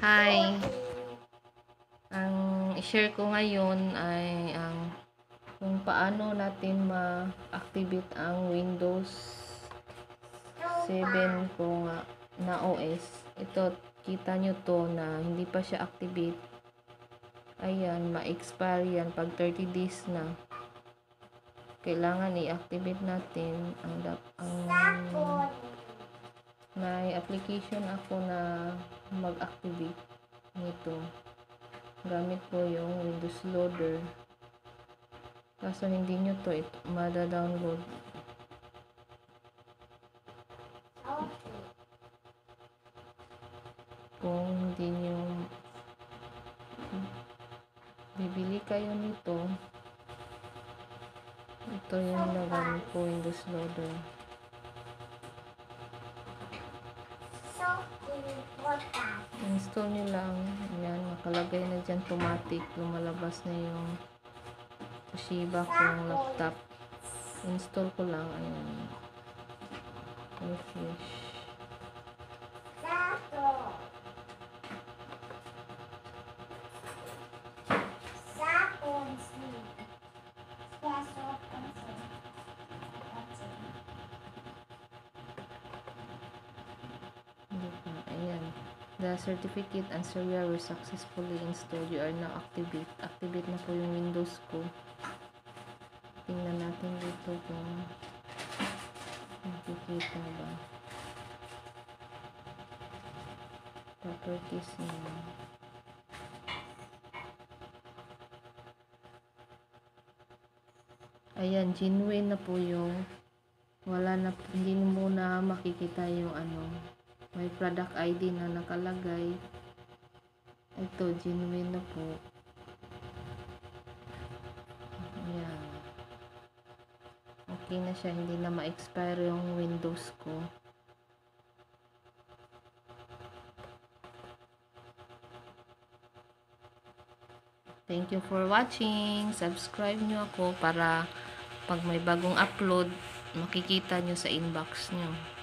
Hi! Ang i-share ko ngayon ay ang kung paano natin ma-activate ang Windows 7 kung nga na OS. Ito, kita nyo to na hindi pa siya activate. Ayan, ma-expire yan pag 30 days na. Kailangan i-activate natin ang, ang may application ako na mag-activate nito. Gamit ko yung Windows Loader. Kaso hindi nyo to ito, mada-download. Kung hindi nyo bibili kayo nito, ito yung nagamit ko Windows Loader. Install nyo lang. Yan, nakalagay na dyan automatic. Lumalabas na yung Toshiba kong laptop. Install ko lang. Ayan. Refresh. The certificate and serial were successfully installed. You are now activate. Activate na po yung Windows ko. Tingnan natin dito kung nakikita ba. Properties niya. Ayan, genuine na po yung wala na, hindi na makikita yung ano, may product ID na nakalagay. Ito, genuine na po. Ayan. Okay na siya, hindi na ma-expire yung Windows ko. Thank you for watching. Subscribe nyo ako para pag may bagong upload, makikita nyo sa inbox nyo.